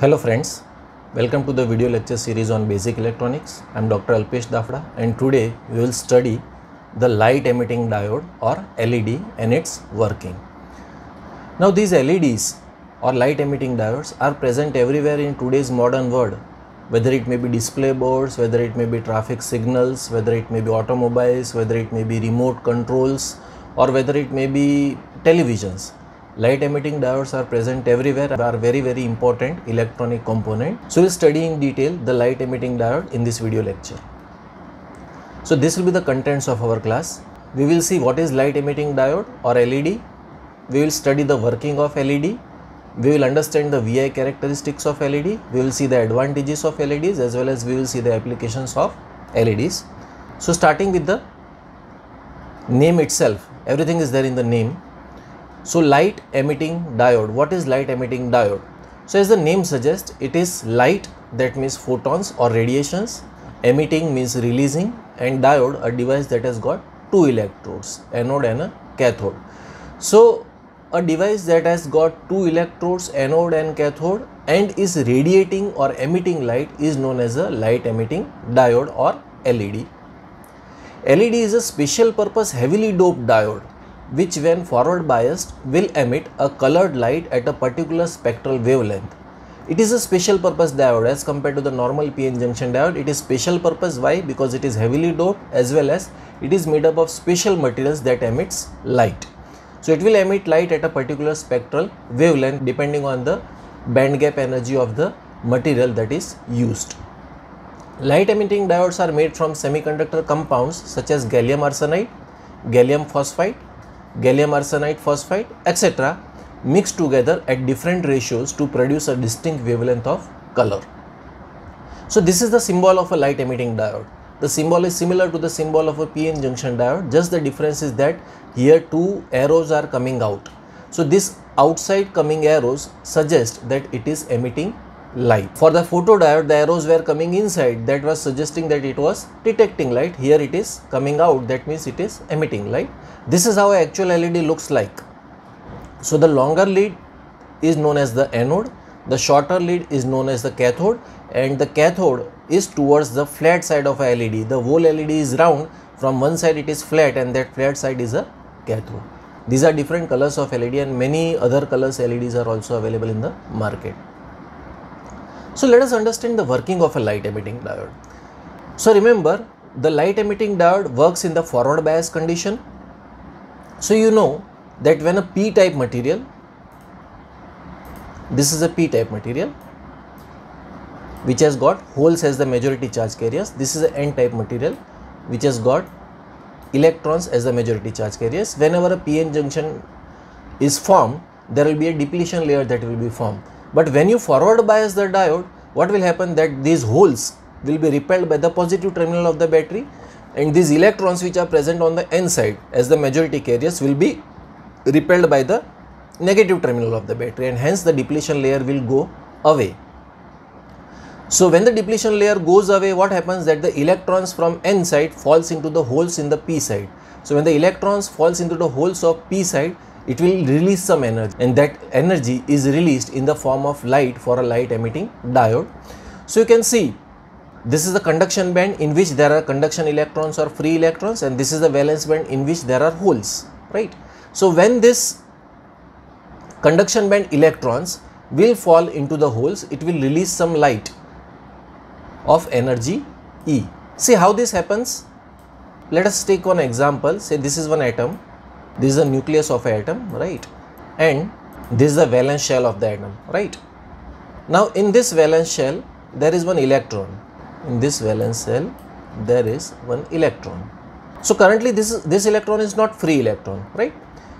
Hello friends, welcome to the video lecture series on basic electronics. I am Dr. Alpesh Dafda and today we will study the light emitting diode or LED and its working. Now these LEDs or light emitting diodes are present everywhere in today's modern world whether it may be display boards, whether it may be traffic signals, whether it may be automobiles, whether it may be remote controls or whether it may be televisions light emitting diodes are present everywhere are very very important electronic component. So we'll study in detail the light emitting diode in this video lecture. So this will be the contents of our class. We will see what is light emitting diode or led we will study the working of led we will understand the vi characteristics of led we will see the advantages of leds as well as we will see the applications of leds so starting with the name itself everything is there in the name so light emitting diode. What is light emitting diode? So as the name suggests, it is light that means photons or radiations. Emitting means releasing and diode a device that has got two electrodes, anode and a cathode. So a device that has got two electrodes, anode and cathode and is radiating or emitting light is known as a light emitting diode or LED. LED is a special purpose heavily doped diode which when forward biased will emit a colored light at a particular spectral wavelength. It is a special purpose diode as compared to the normal PN junction diode. It is special purpose why? Because it is heavily doped as well as it is made up of special materials that emits light. So it will emit light at a particular spectral wavelength depending on the band gap energy of the material that is used. Light emitting diodes are made from semiconductor compounds such as gallium arsenide, gallium phosphide, gallium arsenide phosphide etc mixed together at different ratios to produce a distinct wavelength of color. So this is the symbol of a light emitting diode. The symbol is similar to the symbol of a PN junction diode just the difference is that here two arrows are coming out. So this outside coming arrows suggest that it is emitting light. For the photodiode the arrows were coming inside that was suggesting that it was detecting light. Here it is coming out that means it is emitting light. This is how actual LED looks like. So the longer lead is known as the anode, the shorter lead is known as the cathode and the cathode is towards the flat side of a LED. The whole LED is round, from one side it is flat and that flat side is a cathode. These are different colors of LED and many other colors LEDs are also available in the market. So let us understand the working of a light emitting diode. So remember the light emitting diode works in the forward bias condition. So you know that when a p type material, this is a p type material which has got holes as the majority charge carriers. This is an n type material which has got electrons as the majority charge carriers. Whenever a p-n junction is formed, there will be a depletion layer that will be formed. But when you forward bias the diode, what will happen that these holes will be repelled by the positive terminal of the battery and these electrons which are present on the n side as the majority carriers will be repelled by the negative terminal of the battery and hence the depletion layer will go away. So when the depletion layer goes away what happens that the electrons from n side falls into the holes in the p side. So when the electrons falls into the holes of p side it will release some energy and that energy is released in the form of light for a light emitting diode. So you can see this is the conduction band in which there are conduction electrons or free electrons and this is the valence band in which there are holes right. So when this conduction band electrons will fall into the holes it will release some light of energy E. See how this happens? Let us take one example say this is one atom this is the nucleus of an atom right and this is the valence shell of the atom right now in this valence shell there is one electron in this valence shell there is one electron. So currently this this electron is not free electron right?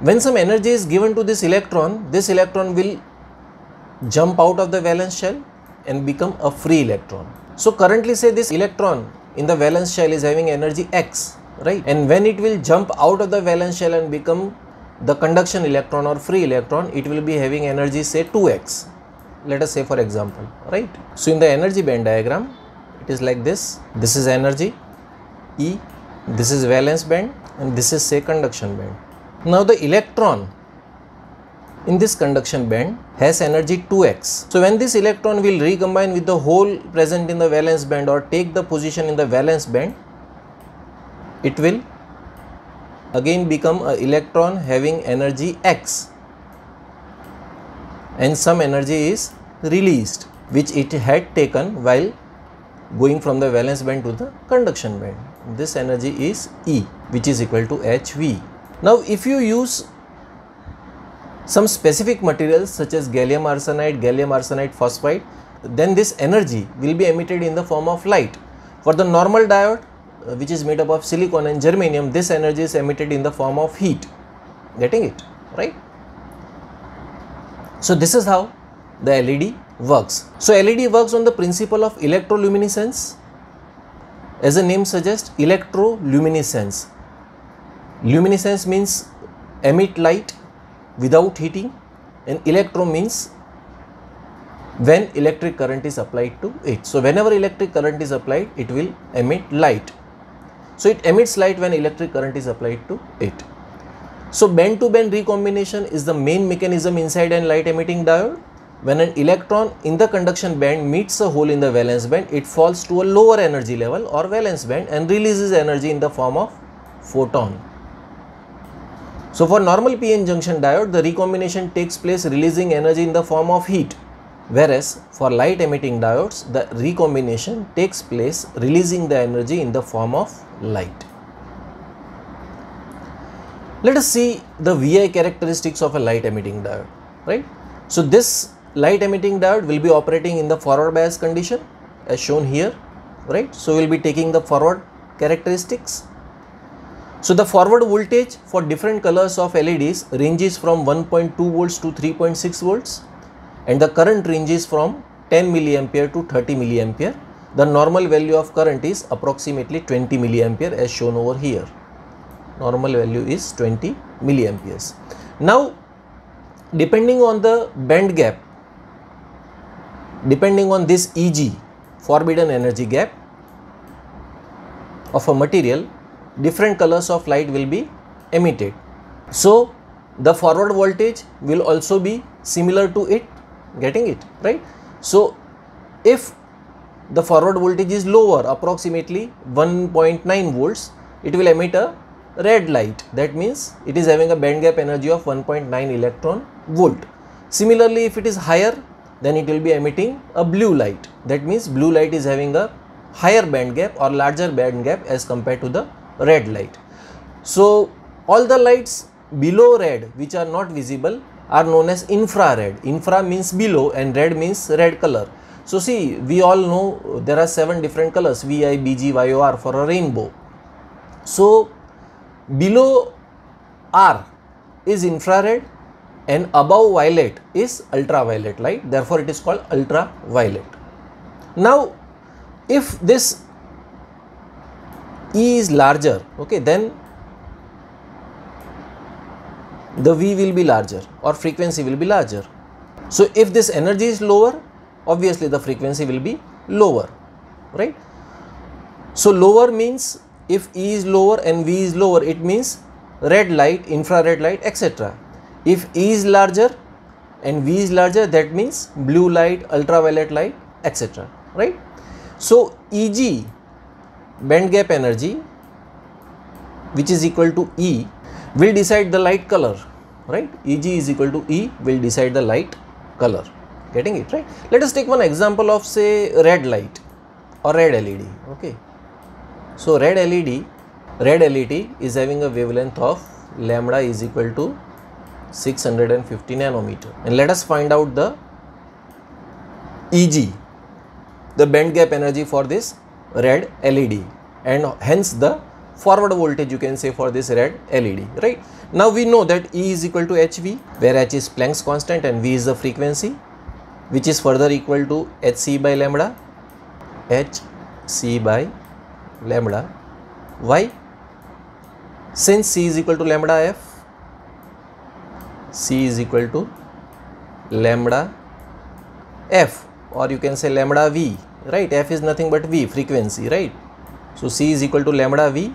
When some energy is given to this electron this electron will jump out of the valence shell and become a free electron. So currently say this electron in the valence shell is having energy x right? And when it will jump out of the valence shell and become the conduction electron or free electron it will be having energy say 2x let us say for example right? So in the energy band diagram is like this. This is energy. E this is valence band and this is say conduction band. Now the electron in this conduction band has energy 2x. So when this electron will recombine with the hole present in the valence band or take the position in the valence band, it will again become an electron having energy x. And some energy is released which it had taken while going from the valence band to the conduction band. This energy is E which is equal to hv. Now if you use some specific materials such as gallium arsenide, gallium arsenide phosphide, then this energy will be emitted in the form of light. For the normal diode, uh, which is made up of silicon and germanium, this energy is emitted in the form of heat. Getting it? Right? So, this is how the LED works. So, LED works on the principle of electroluminescence. As the name suggests, electroluminescence. Luminescence means emit light without heating and electro means when electric current is applied to it. So, whenever electric current is applied, it will emit light. So, it emits light when electric current is applied to it. So, band to band recombination is the main mechanism inside an light emitting diode. When an electron in the conduction band meets a hole in the valence band, it falls to a lower energy level or valence band and releases energy in the form of photon. So for normal PN junction diode, the recombination takes place releasing energy in the form of heat. Whereas for light emitting diodes, the recombination takes place releasing the energy in the form of light. Let us see the VI characteristics of a light emitting diode, right? So this light emitting diode will be operating in the forward bias condition as shown here, right? So we will be taking the forward characteristics so the forward voltage for different colors of LEDs ranges from 1.2 volts to 3.6 volts and the current ranges from 10 milliampere to 30 milliampere. The normal value of current is approximately 20 milliampere as shown over here. Normal value is 20 milliamperes. Now depending on the band gap, depending on this EG forbidden energy gap of a material different colors of light will be emitted. So, the forward voltage will also be similar to it getting it right. So, if the forward voltage is lower approximately 1.9 volts it will emit a red light that means it is having a band gap energy of 1.9 electron volt. Similarly if it is higher then it will be emitting a blue light that means blue light is having a higher band gap or larger band gap as compared to the red light. So, all the lights below red which are not visible are known as infrared. Infra means below and red means red color. So, see we all know there are 7 different colors VI, BG, YOR for a rainbow. So, below R is infrared and above violet is ultraviolet light therefore, it is called ultraviolet. Now, if this E is larger, okay, then the V will be larger or frequency will be larger. So, if this energy is lower, obviously the frequency will be lower, right. So, lower means if E is lower and V is lower, it means red light, infrared light, etc. If E is larger and V is larger, that means blue light, ultraviolet light, etc. Right. So, Eg band gap energy which is equal to E will decide the light color right Eg is equal to E will decide the light color getting it right let us take one example of say red light or red LED okay so red LED red LED is having a wavelength of lambda is equal to 650 nanometer and let us find out the EG the band gap energy for this red LED and hence the forward voltage you can say for this red LED right. Now we know that E is equal to HV where H is Planck's constant and V is the frequency which is further equal to HC by lambda HC by lambda. Why? Since C is equal to lambda F C is equal to lambda F or you can say lambda V right? F is nothing but v frequency right? So c is equal to lambda v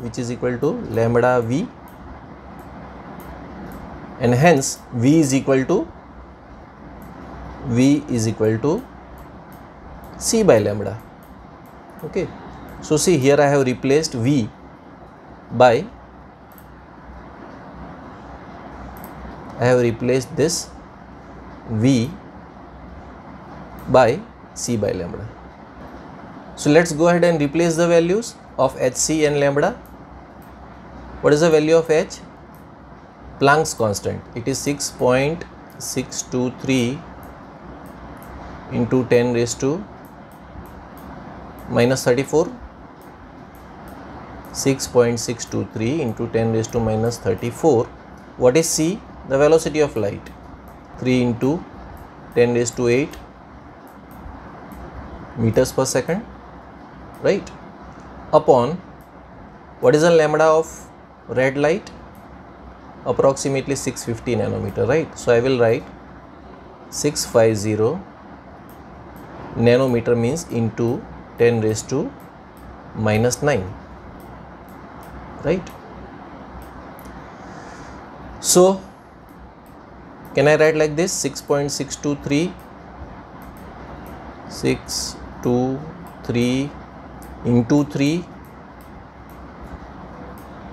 which is equal to lambda v. And hence V is equal to V is equal to C by lambda okay? So see here I have replaced V by I have replaced this V by C by lambda. So let's go ahead and replace the values of Hc and lambda. What is the value of H? Planck's constant. It is 6.623 into 10 raised to minus 34 6.623 into 10 raised to minus 34 what is c the velocity of light 3 into 10 raised to 8 meters per second right? Upon what is the lambda of red light? Approximately 650 nanometer right? So i will write 650 nanometer means into 10 raised to minus 9 right? So can I write like this? 6.623 623 into 3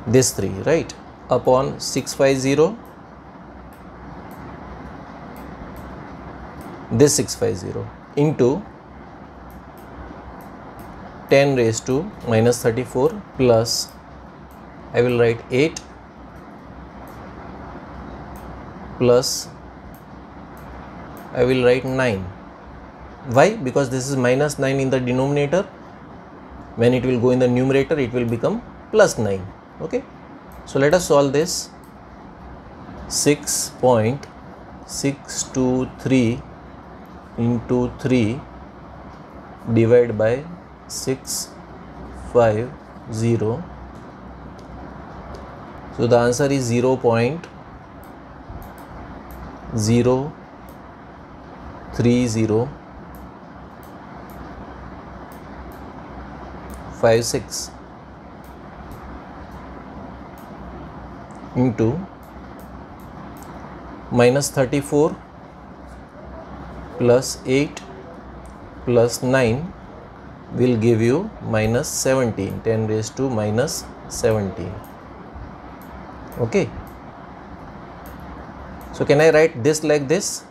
this 3 right? Upon 650 this 650 into 10 raised to minus 34 plus I will write 8 plus I will write 9 why? Because this is minus 9 in the denominator. When it will go in the numerator it will become plus 9 okay? So let us solve this. 6.623 into 3 divided by 650 so the answer is 0. 0 3 0 5 6 into minus 34 plus 8 plus 9 will give you minus 17 10 raised to minus 17 okay so can I write this like this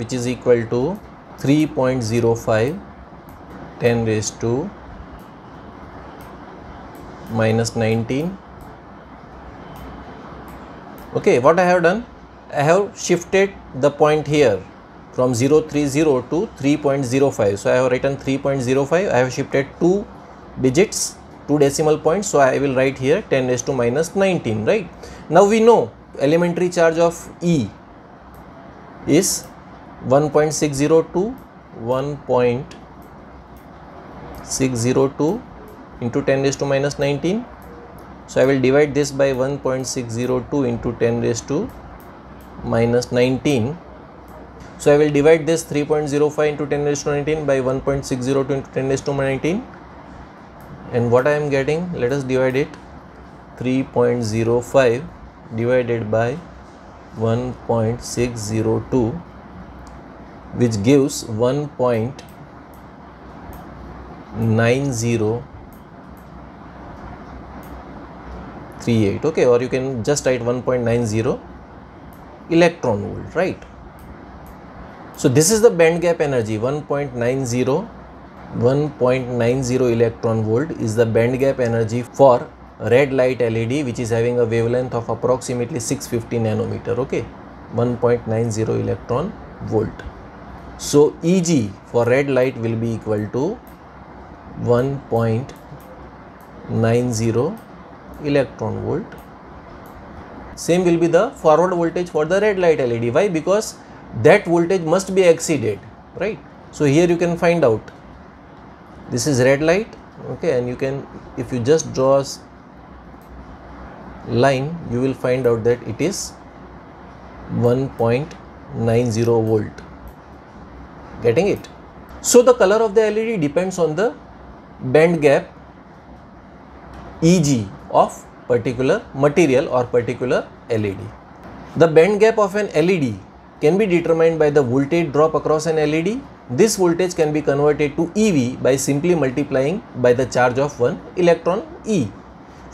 which is equal to 3.05 10 raised to minus 19 okay what I have done? I have shifted the point here from 030 to 3.05 so I have written 3.05 I have shifted two digits two decimal points. So I will write here 10 raised to minus 19 right? Now we know elementary charge of E is 1.602 1.602 into 10 raised to minus 19 so I will divide this by 1.602 into 10 raised to minus 19 so I will divide this 3.05 into 10 raised to 19 by 1.602 into 10 raised to 19 and what I am getting? Let us divide it 3.05 divided by 1.602 which gives 1.9038 okay or you can just write 1.90 electron volt right? So this is the band gap energy. 1.90 1.90 electron volt is the band gap energy for red light LED which is having a wavelength of approximately 650 nanometer okay? 1.90 electron volt. So EG for red light will be equal to 1.90 electron volt. Same will be the forward voltage for the red light LED why? Because that voltage must be exceeded right? So here you can find out. This is red light okay? And you can if you just draw line you will find out that it is 1.90 volt getting it so the color of the led depends on the band gap eg of particular material or particular led The band gap of an LED can be determined by the voltage drop across an LED. This voltage can be converted to EV by simply multiplying by the charge of one electron E.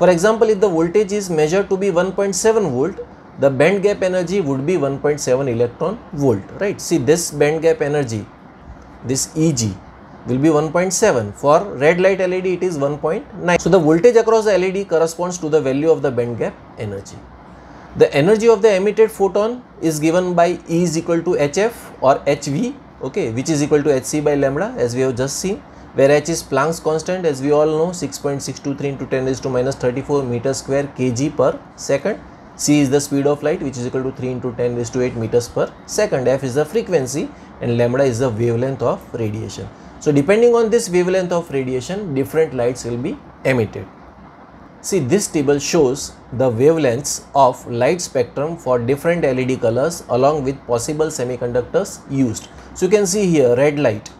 For example, if the voltage is measured to be 1.7 volt, the band gap energy would be 1.7 electron volt, right? See this band gap energy, this EG will be 1.7 for red light LED it is 1.9 so the voltage across the LED corresponds to the value of the band gap energy. The energy of the emitted photon is given by E is equal to HF or HV okay which is equal to HC by lambda as we have just seen where H is Planck's constant as we all know 6.623 into 10 raised to minus 34 meter square kg per second c is the speed of light which is equal to 3 into 10 raised to 8 meters per second f is the frequency and lambda is the wavelength of radiation so depending on this wavelength of radiation, different lights will be emitted. See this table shows the wavelengths of light spectrum for different LED colors along with possible semiconductors used. So you can see here red light,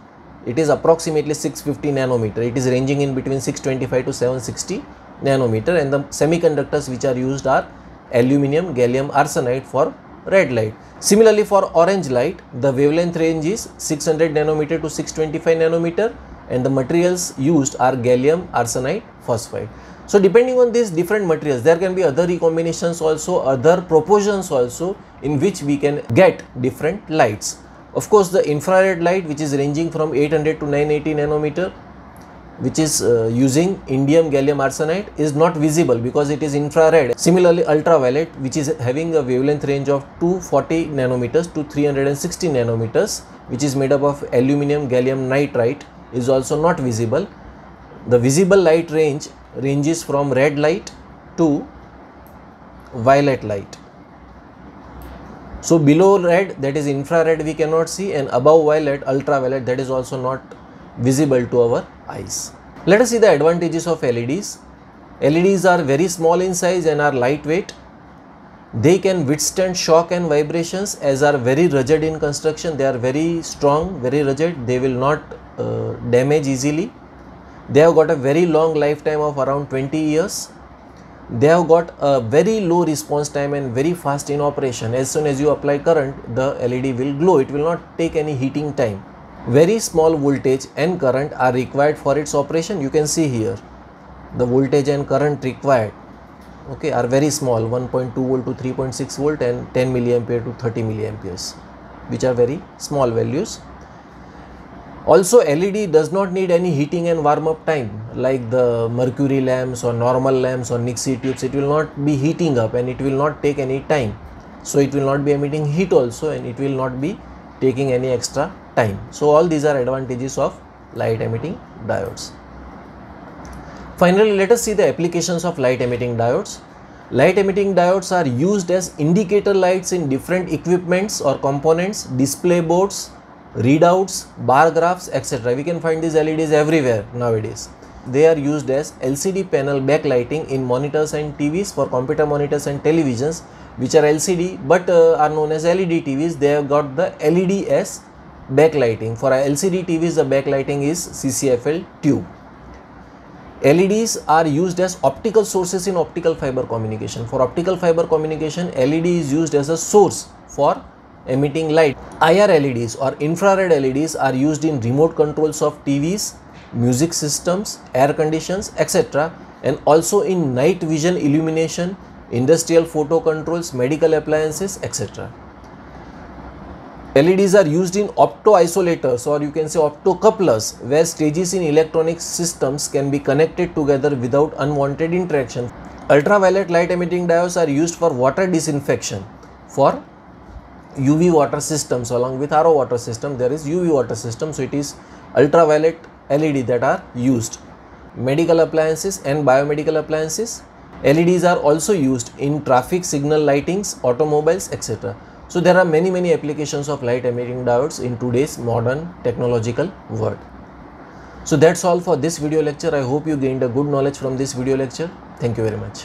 it is approximately 650 nanometer, it is ranging in between 625 to 760 nanometer and the semiconductors which are used are aluminum, gallium arsenide for red light. Similarly for orange light, the wavelength range is 600 nanometer to 625 nanometer and the materials used are gallium arsenide phosphide. So depending on these different materials, there can be other recombinations also, other proportions also in which we can get different lights. Of course, the infrared light which is ranging from 800 to 980 nanometer which is uh, using indium gallium arsenide is not visible because it is infrared. Similarly, ultraviolet which is having a wavelength range of 240 nanometers to 360 nanometers which is made up of aluminum gallium nitride is also not visible. The visible light range ranges from red light to violet light. So below red that is infrared we cannot see and above violet ultraviolet that is also not visible to our eyes. Let us see the advantages of LEDs. LEDs are very small in size and are lightweight. They can withstand shock and vibrations as are very rigid in construction. They are very strong, very rigid. They will not uh, damage easily. They have got a very long lifetime of around 20 years. They have got a very low response time and very fast in operation. As soon as you apply current, the LED will glow. It will not take any heating time. Very small voltage and current are required for its operation. You can see here. The voltage and current required okay are very small. 1.2 volt to 3.6 volt and 10 milliampere to 30 milliamperes which are very small values. Also led does not need any heating and warm up time like the mercury lamps or normal lamps or nixie tubes it will not be heating up and it will not take any time so it will not be emitting heat also and it will not be taking any extra time. So all these are advantages of light emitting diodes. Finally, let us see the applications of light emitting diodes. Light emitting diodes are used as indicator lights in different equipments or components, display boards, readouts, bar graphs, etc. We can find these LEDs everywhere nowadays. They are used as LCD panel backlighting in monitors and TVs for computer monitors and televisions which are LCD but uh, are known as LED TVs. They have got the LEDs backlighting. For LCD TVs, the backlighting is CCFL tube. LEDs are used as optical sources in optical fiber communication. For optical fiber communication, LED is used as a source for emitting light. IR LEDs or infrared LEDs are used in remote controls of TVs, music systems, air conditions, etc. and also in night vision illumination, industrial photo controls, medical appliances, etc. LEDs are used in opto-isolators or you can say opto-couplers where stages in electronic systems can be connected together without unwanted interaction. Ultraviolet light emitting diodes are used for water disinfection for UV water systems along with RO water system there is UV water system so it is ultraviolet LED that are used. Medical appliances and biomedical appliances LEDs are also used in traffic signal lightings, automobiles etc. So there are many many applications of light emitting diodes in today's modern technological world. So that's all for this video lecture. I hope you gained a good knowledge from this video lecture. Thank you very much.